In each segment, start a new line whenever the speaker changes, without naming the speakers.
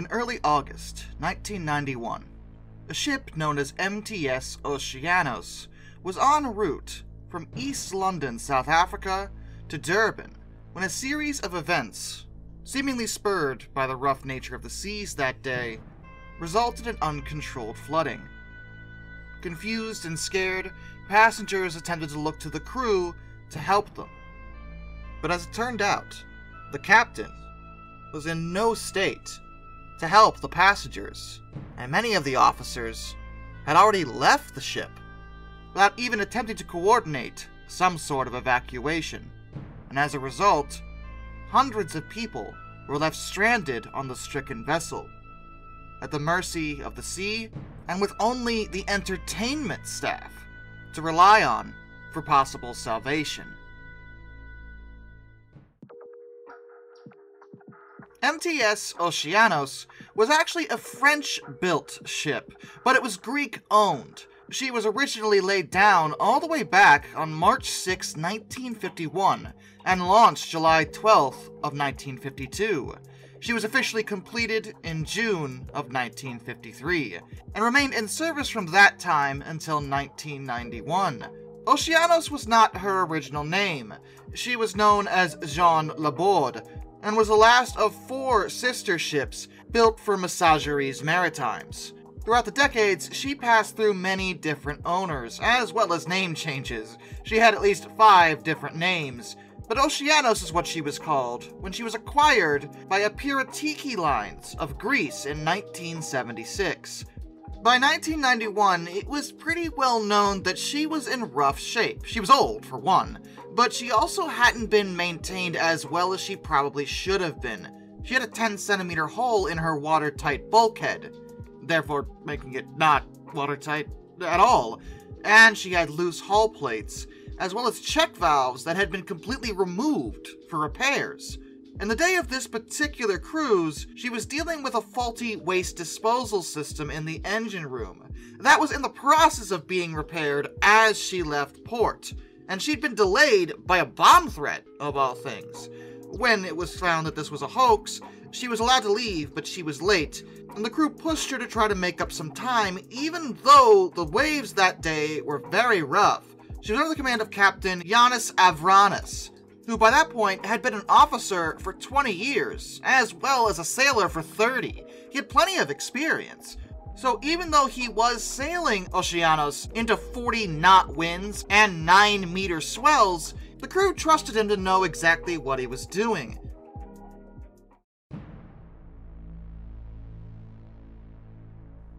In early August 1991, a ship known as MTS Oceanos was en route from East London, South Africa, to Durban when a series of events, seemingly spurred by the rough nature of the seas that day, resulted in uncontrolled flooding. Confused and scared, passengers attempted to look to the crew to help them. But as it turned out, the captain was in no state to help the passengers, and many of the officers had already left the ship without even attempting to coordinate some sort of evacuation. And as a result, hundreds of people were left stranded on the stricken vessel, at the mercy of the sea, and with only the entertainment staff to rely on for possible salvation. MTS Oceanos was actually a French built ship, but it was Greek owned. She was originally laid down all the way back on March 6, 1951, and launched July 12th of 1952. She was officially completed in June of 1953, and remained in service from that time until 1991. Oceanos was not her original name. She was known as Jean Laborde, and was the last of four sister ships built for Messageries Maritimes. Throughout the decades, she passed through many different owners, as well as name changes. She had at least five different names, but Oceanos is what she was called when she was acquired by Epirotiki Lines of Greece in 1976. By 1991, it was pretty well known that she was in rough shape. She was old, for one, but she also hadn't been maintained as well as she probably should have been. She had a 10 centimeter hole in her watertight bulkhead, therefore making it not watertight at all, and she had loose hull plates, as well as check valves that had been completely removed for repairs. In the day of this particular cruise, she was dealing with a faulty waste disposal system in the engine room. That was in the process of being repaired as she left port, and she'd been delayed by a bomb threat, of all things. When it was found that this was a hoax, she was allowed to leave, but she was late, and the crew pushed her to try to make up some time, even though the waves that day were very rough. She was under the command of Captain Yiannis Avranas, who by that point had been an officer for 20 years, as well as a sailor for 30. He had plenty of experience. So even though he was sailing Oceanos into 40 knot winds and 9 meter swells, the crew trusted him to know exactly what he was doing.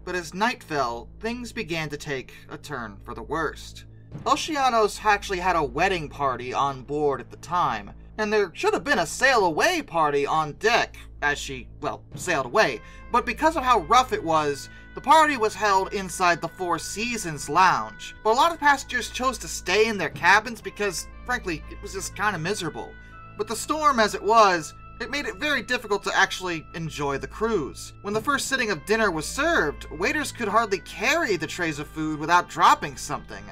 But as night fell, things began to take a turn for the worst. Oceanos actually had a wedding party on board at the time, and there should have been a sail away party on deck as she, well, sailed away. But because of how rough it was, the party was held inside the Four Seasons Lounge. But a lot of passengers chose to stay in their cabins because, frankly, it was just kind of miserable. But the storm as it was, it made it very difficult to actually enjoy the cruise. When the first sitting of dinner was served, waiters could hardly carry the trays of food without dropping something.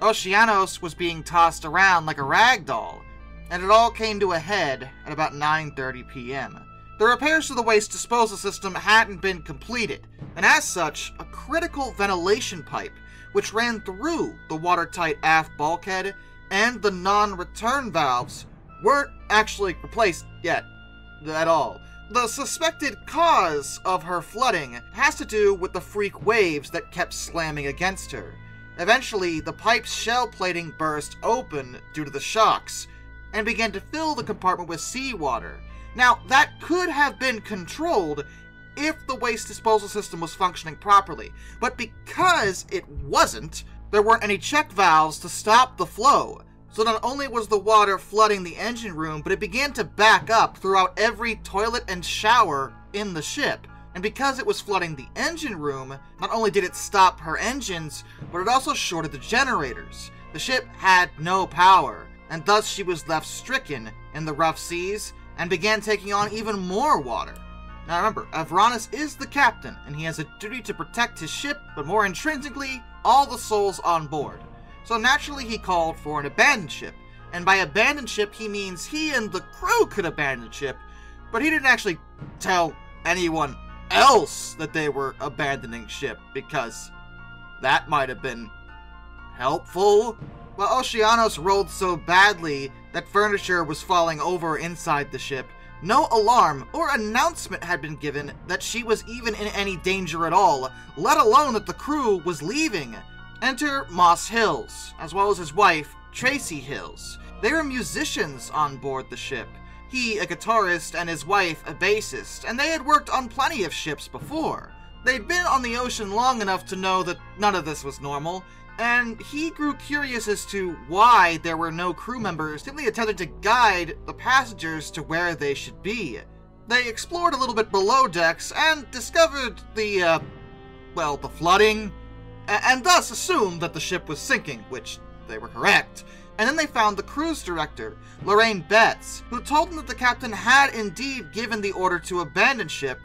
Oceanos was being tossed around like a rag doll, and it all came to a head at about 9:30 p.m. The repairs to the waste disposal system hadn't been completed, and as such, a critical ventilation pipe, which ran through the watertight aft bulkhead and the non-return valves, weren't actually replaced yet at all. The suspected cause of her flooding has to do with the freak waves that kept slamming against her. Eventually, the pipe's shell plating burst open due to the shocks and began to fill the compartment with seawater. Now, that could have been controlled if the waste disposal system was functioning properly, but because it wasn't, there weren't any check valves to stop the flow. So not only was the water flooding the engine room, but it began to back up throughout every toilet and shower in the ship. And because it was flooding the engine room, not only did it stop her engines, but it also shorted the generators. The ship had no power, and thus she was left stricken in the rough seas and began taking on even more water. Now remember, Avranas is the captain, and he has a duty to protect his ship, but more intrinsically, all the souls on board. So naturally he called for an abandoned ship, and by abandoned ship he means he and the crew could abandon ship, but he didn't actually tell anyone else that they were abandoning ship because that might have been helpful. Well, Oceanos rolled so badly that furniture was falling over inside the ship, no alarm or announcement had been given that she was even in any danger at all, let alone that the crew was leaving. Enter Moss Hills, as well as his wife, Tracy Hills. They were musicians on board the ship. He, a guitarist, and his wife, a bassist, and they had worked on plenty of ships before. They'd been on the ocean long enough to know that none of this was normal, and he grew curious as to why there were no crew members simply attempted to guide the passengers to where they should be. They explored a little bit below decks and discovered the, uh, well, the flooding, and thus assumed that the ship was sinking, which they were correct. And then they found the cruise director, Lorraine Betts, who told them that the captain had indeed given the order to abandon ship,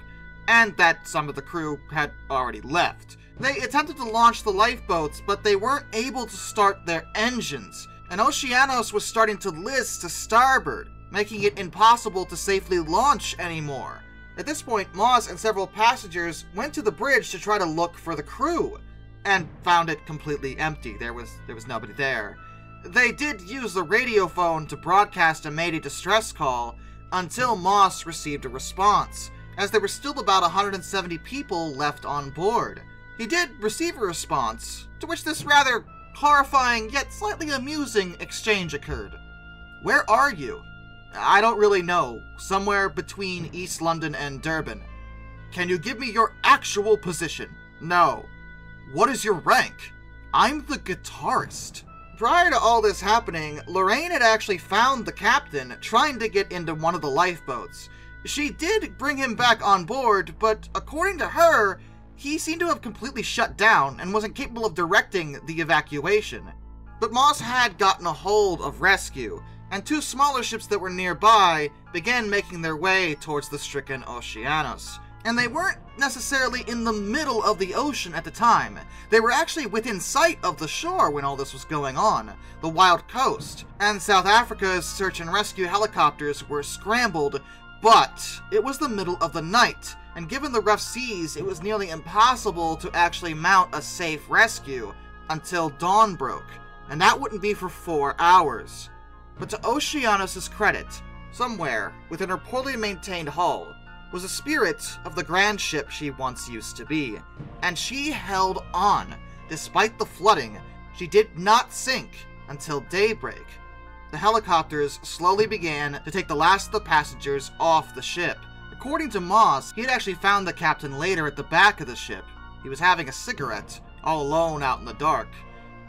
and that some of the crew had already left. They attempted to launch the lifeboats, but they weren't able to start their engines, and Oceanos was starting to list to starboard, making it impossible to safely launch anymore. At this point, Moss and several passengers went to the bridge to try to look for the crew, and found it completely empty. There was there was nobody there. They did use the radio phone to broadcast a Mayday distress call until Moss received a response, as there were still about 170 people left on board. He did receive a response, to which this rather horrifying yet slightly amusing exchange occurred. Where are you? I don't really know. Somewhere between East London and Durban. Can you give me your actual position? No. What is your rank? I'm the guitarist. Prior to all this happening, Lorraine had actually found the captain trying to get into one of the lifeboats. She did bring him back on board, but according to her, he seemed to have completely shut down and wasn't capable of directing the evacuation. But Moss had gotten a hold of rescue, and two smaller ships that were nearby began making their way towards the stricken Oceanos. And they weren't necessarily in the middle of the ocean at the time. They were actually within sight of the shore when all this was going on, the wild coast. And South Africa's search and rescue helicopters were scrambled, but it was the middle of the night, and given the rough seas, it was nearly impossible to actually mount a safe rescue until dawn broke, and that wouldn't be for four hours. But to Oceanos' credit, somewhere within her poorly maintained hull was a spirit of the grand ship she once used to be, and she held on. Despite the flooding, she did not sink until daybreak. The helicopters slowly began to take the last of the passengers off the ship, According to Moss, he had actually found the captain later at the back of the ship. He was having a cigarette, all alone out in the dark.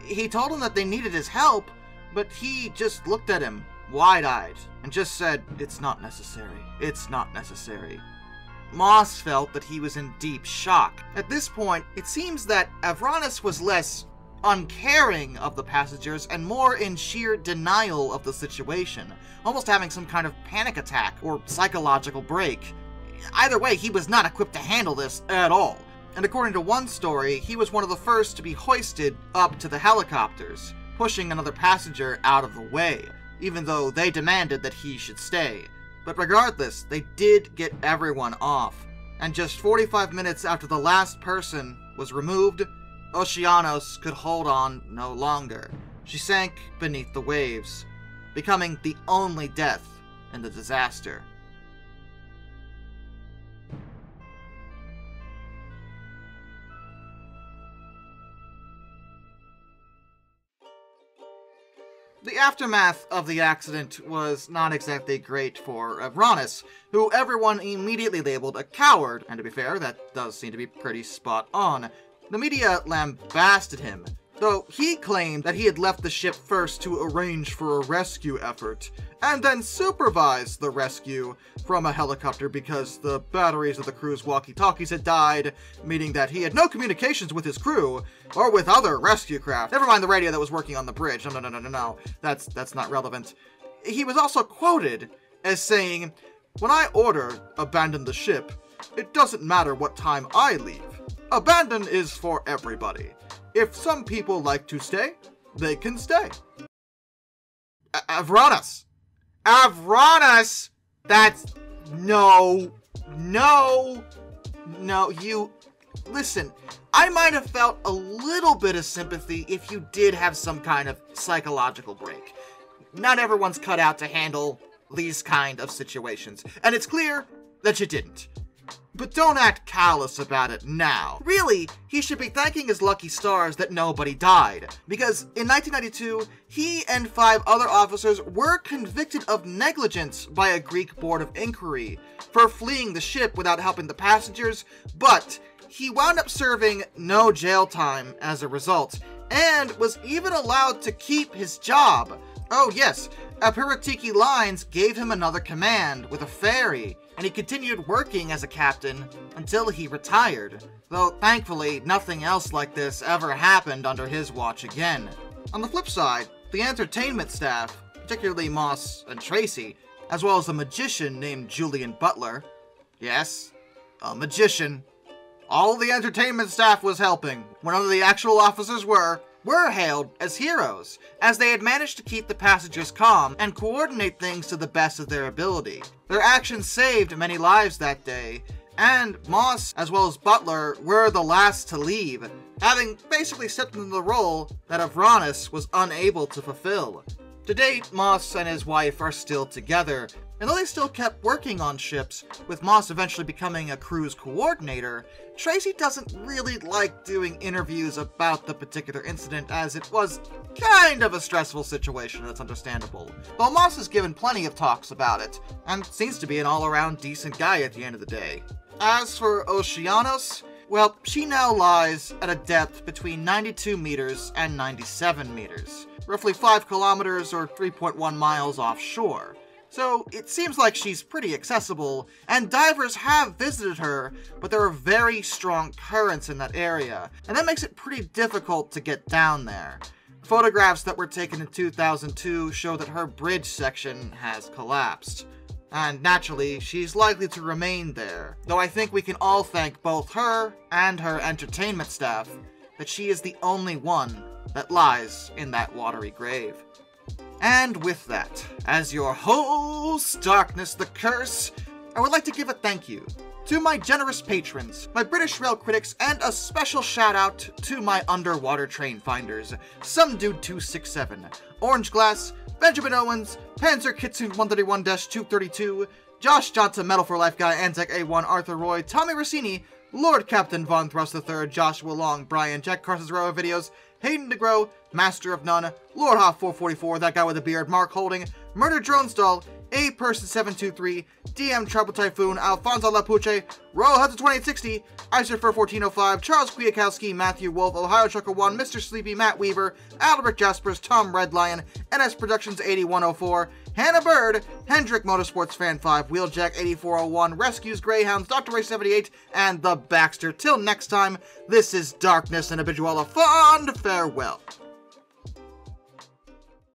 He told him that they needed his help, but he just looked at him, wide eyed, and just said, It's not necessary. It's not necessary. Moss felt that he was in deep shock. At this point, it seems that Avranas was less uncaring of the passengers and more in sheer denial of the situation, almost having some kind of panic attack or psychological break. Either way, he was not equipped to handle this at all. And according to one story, he was one of the first to be hoisted up to the helicopters, pushing another passenger out of the way, even though they demanded that he should stay. But regardless, they did get everyone off. And just 45 minutes after the last person was removed, Oceanos could hold on no longer. She sank beneath the waves, becoming the only death in the disaster. The aftermath of the accident was not exactly great for uh, Avranas, who everyone immediately labeled a coward, and to be fair, that does seem to be pretty spot on. The media lambasted him, though he claimed that he had left the ship first to arrange for a rescue effort, and then supervise the rescue from a helicopter because the batteries of the crew's walkie-talkies had died, meaning that he had no communications with his crew or with other rescue craft. Never mind the radio that was working on the bridge. No, no, no, no, no, no. That's that's not relevant. He was also quoted as saying, "When I order abandon the ship, it doesn't matter what time I leave. Abandon is for everybody. If some people like to stay, they can stay." Avranas! Avranas! That's. No. No. No, you. Listen, I might have felt a little bit of sympathy if you did have some kind of psychological break. Not everyone's cut out to handle these kind of situations, and it's clear that you didn't. But don't act callous about it now. Really, he should be thanking his lucky stars that nobody died. Because in 1992, he and five other officers were convicted of negligence by a Greek board of inquiry for fleeing the ship without helping the passengers, but he wound up serving no jail time as a result, and was even allowed to keep his job. Oh, yes, Epirotiki Lines gave him another command with a ferry, and he continued working as a captain until he retired. Though thankfully, nothing else like this ever happened under his watch again. On the flip side, the entertainment staff, particularly Moss and Tracy, as well as a magician named Julian Butler, yes, a magician, all the entertainment staff was helping, when none of the actual officers were, were hailed as heroes, as they had managed to keep the passengers calm and coordinate things to the best of their ability. Their actions saved many lives that day, and Moss, as well as Butler, were the last to leave, having basically stepped into the role that Avranas was unable to fulfill. To date, Moss and his wife are still together, and though they still kept working on ships, with Moss eventually becoming a cruise coordinator, Tracy doesn't really like doing interviews about the particular incident as it was kind of a stressful situation that's understandable. Though Moss has given plenty of talks about it, and seems to be an all-around decent guy at the end of the day. As for Oceanos, well, she now lies at a depth between 92 meters and 97 meters, roughly 5 kilometers or 3.1 miles offshore. So it seems like she's pretty accessible, and divers have visited her, but there are very strong currents in that area, and that makes it pretty difficult to get down there. Photographs that were taken in 2002 show that her bridge section has collapsed. And naturally, she's likely to remain there, though I think we can all thank both her and her entertainment staff that she is the only one that lies in that watery grave. And with that, as your host, Darkness the Curse, I would like to give a thank you to my generous patrons, my British rail critics, and a special shout out to my underwater train finders, Some Dude 267, Orange Glass, Benjamin Owens, Panzer Kitsune 131-232, Josh Johnson, Metal for Life Guy, Anzac A1, Arthur Roy, Tommy Rossini, Lord Captain Von Thrust III, Joshua Long, Brian, Jack Carson's Row videos, Hayden DeGrow, Master of None, Lord Hoff 444, that guy with the beard, Mark Holding, Murder Drone Stall, A Person 723, DM Trouble Typhoon, Alfonso Lapuche, Royal Hudson 2860, Iserfer 1405, Charles Kwiatkowski, Matthew Wolf, Ohio Trucker 1, Mr. Sleepy, Matt Weaver, Albert Jaspers, Tom Red Lion, NS Productions 8104, Hannah Bird, Hendrick Motorsports Fan 5, Wheeljack 8401, Rescues Greyhounds, Dr. Ray 78, and The Baxter. Till next time, this is Darkness and Abijuela Fond farewell.